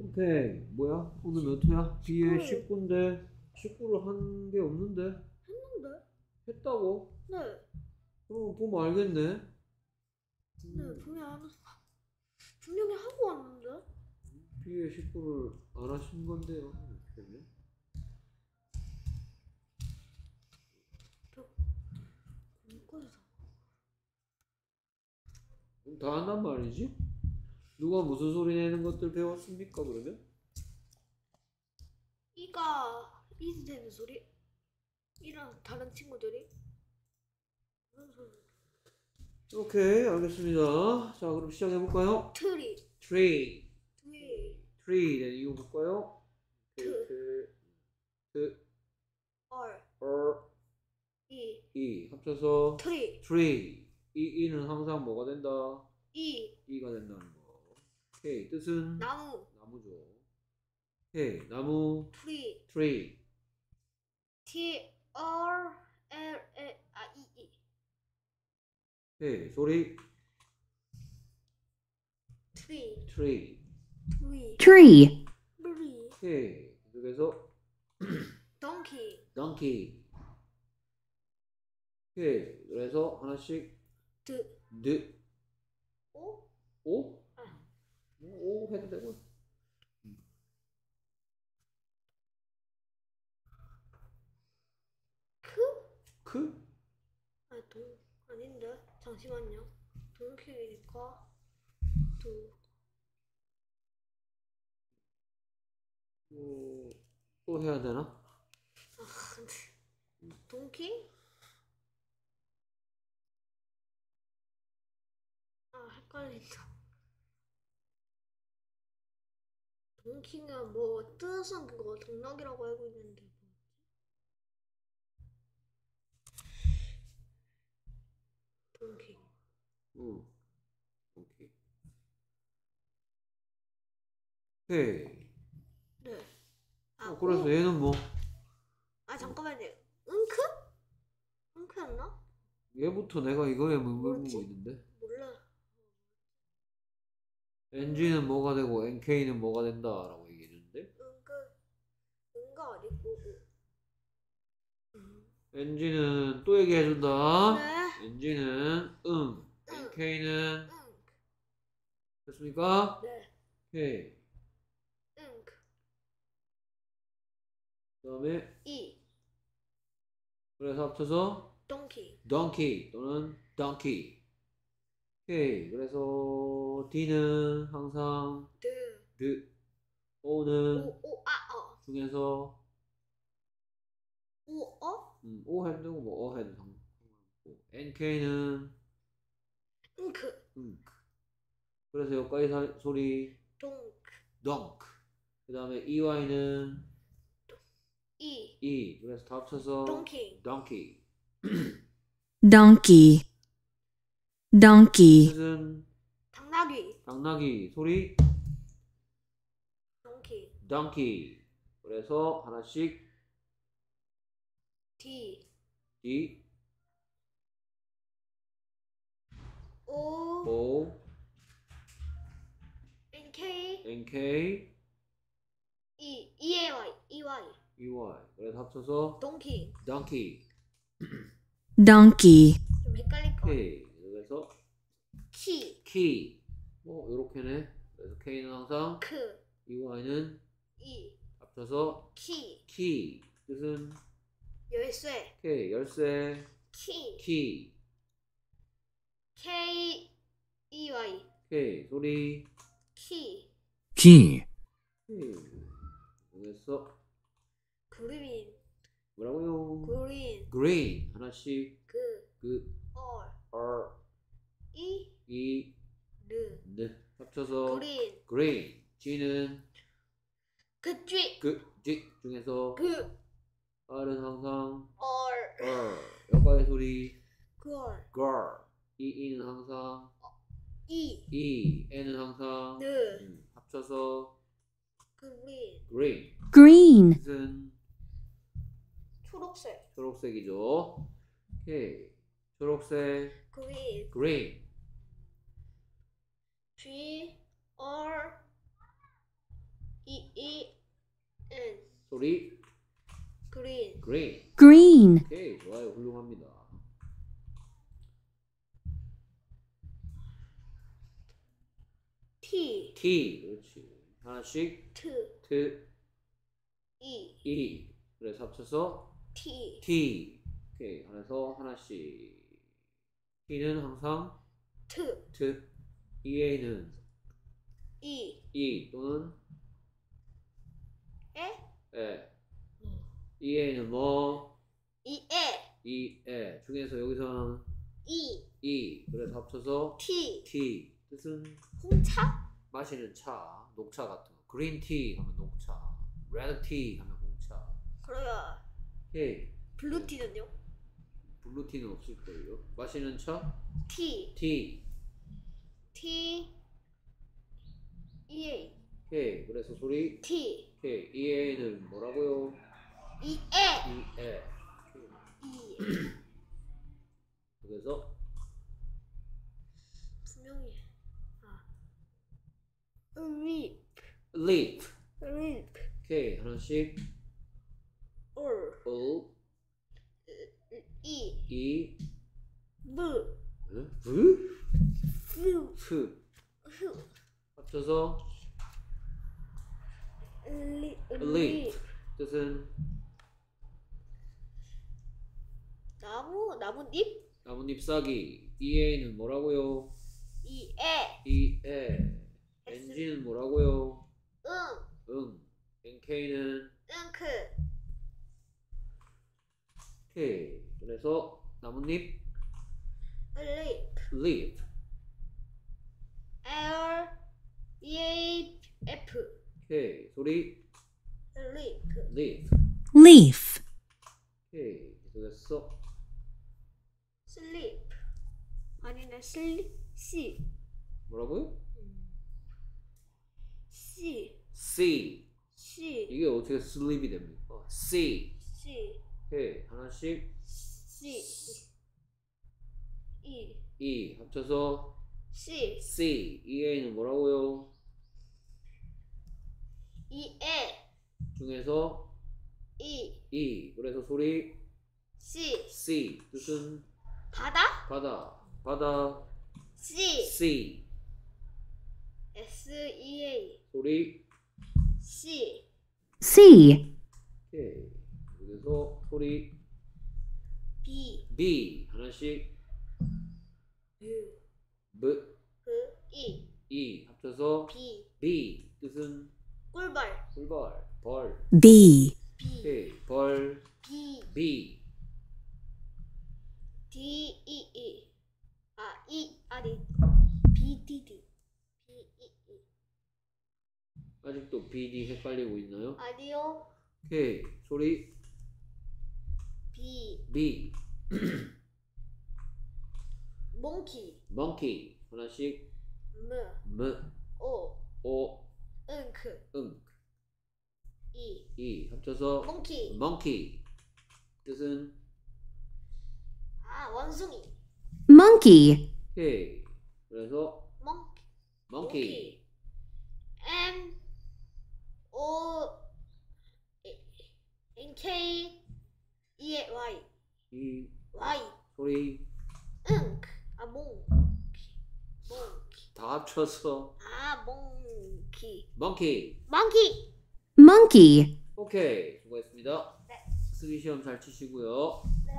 오케이 뭐야 오늘 몇 회야? B에 19. 19인데 19를 한 게 없는데 했는데? 했다고? 네. 그럼 보면 알겠네 네, 분명히 안 분명히 하고 왔는데? B에 19를 안 하신 건데요 이렇게. 문과에서. 그럼 다 한단 말이지? 누가 무슨 소리 내는 것들 배웠습니까 그러면? 이가 이 되는 소리? 이랑 다른 친구들이? 소리? 오케이 알겠습니다 자 그럼 시작해볼까요? 트리, tree 트리, tree 네 이거 볼까요? 트. 얼, or, e, e 합쳐서 tree, tree e e는 항상 뭐가 된다? 이, 이가 된다는 거. 오케이. 뜻은 나무, 나무죠. 오케이. 나무. tree, tree. T, R, L, L, 아, e, e. 오케이. 소리. tree, tree. tree, tree, tree, 오케이. 그래서 덩키, donkey. 오케이. 그래서 하나씩 드, 드. 오, 오? 아. 오 해도 되고. 크? 크? 아, 동, 아닌데? 잠시만요. 동키니까, 두, 어, 또 해야 되나? 아, 동키? 아, 헷갈린다. 동키가 뭐, 뜻은 그거 동락이라고 알고 있는데. 뭐. 동키. 응. 오케이. 오케이. 네. 아, 어, 그래서 오, 얘는 뭐 아, 잠깐만요. 응크? 응크였나? 얘부터 내가 이거에 물물고 뭐지? 있는데 몰라. NG는 뭐가 되고 NK는 뭐가 된다라고 얘기해 주는데 응그, 응가 아니고. 음. NG는 또 얘기해 준다. 네. NG는 응, 응. NK는 응. 됐습니까? 네. 오케이. 응. 그 다음에 이. 그래서 합쳐서 동키. donkey 또는 donkey. 오케이. 그래서 D는 항상 드. the, O는 오, 오, 아, 어. 중에서 오, 어? 음, O 해도 되고 뭐 어 해도 상관없고 NK는 응크. 음. 그래서 여기까지 사- 소리 동크. dunk. 그 다음에 EY는 이. E. 그래서 다 합쳐서 동키. donkey. donkey, donkey, 뜻은 당나귀. 당나귀 소리 동키. donkey. 그래서 하나씩 D. D, O. O, N. K. NK, E. E. A. Y. E. Y. EY. 그래서 합쳐서 동키. donkey. donkey, 좀 헷갈릴 거. 오케이. 키. key. 뭐 요렇게네. 그래서 K는 항상 크. EY는 이. 합쳐서 키. key. 뜻은 열쇠. K 열쇠 키. key. K. E. Y. K 소리 키. key, K. 그래서 그린. 뭐라고요? 그린. green 하나씩 그. 그 얼. R 이. E 르. N 합쳐서 그린. green G는 그쥐. 그 G 중에서 그. R은 항상 얼. R 여가의 소리 그얼. girl E E는 항상 이. E N은 항상 느. 음, 합쳐서 그린. green green, 뜻은 초록색. 초록색이죠. 오케이 초록색 그린. green G. R. E E N. 소리. 그린 green. green, 오케이 좋아요. 훌륭합니다. T. T. 그렇지. 하나씩 T. T. E. E. 그래서 합쳐서 T. T. 오케이 그래서 하나씩. T는 항상 T. T EA는 E E 또는 에? 에. EA는 뭐? E 에. E 에. 중에서 여기서는 E E 그래서 합쳐서 T T 뜻은 홍차? 마시는 차 녹차 같은 거. 그린 티 하면 녹차 레드 티 하면 홍차. 그러면 오케이 블루티는요? 블루티는 없을걸요. 마시는 차? T 티 T E A. 오케이 그래서 소리 T. 오케이 EA는 뭐라고요? E 에 E 에 E 그래서 분명히. 아. 립 leaf 립 오케이 하나씩. Or. O. E. E. V V V F F 합쳐서 립 leaf 뜻은 나무 나뭇잎? 나뭇잎 싸기. EA는 뭐라고요? E 에. E 에. 엔진은 뭐라고요? 응. 응. NK는 잉크. K 그래서 나뭇잎 립 leaf L E A F. K 소리 립 leaf. Leaf, K 계속했어. 슬립 아니네 슬립 C. 뭐라고요 C. C. C. 이게 어떻게 sleep이 됩니까? C. C. K 하나씩 C. E. E 합쳐서 C. C. EA는 뭐라고요? E 에 중에서 E. E. 그래서 소리 C. C. 뜻은 바다? 바다. 바다. C. C. S E A. 소리 C. C, 오케이 그래서 소리 B. B. 하나씩 U B 그 E E 합쳐서 B B 뜻은 꿀벌. 꿀벌 벌. B, B 오케이 벌. B B D E E 아 E 아니 B D D B E E 아직도 B D 헷갈리고 있나요? 아니요. 오케이 소리. B B 몽키 monkey 하나씩 M M O O 응응 E E 합쳐서 몽키 monkey 뜻은 아 원숭이 monkey, 오케이 그래서 몽키 monkey M O N K E Y E Y 소리 응 아 몽키. 몽키. 다 합쳐서 아 몽키. monkey 몽키. Monkey, 오케이. 수고했습니다. 네. 쓰기 시험 잘 치시고요. 네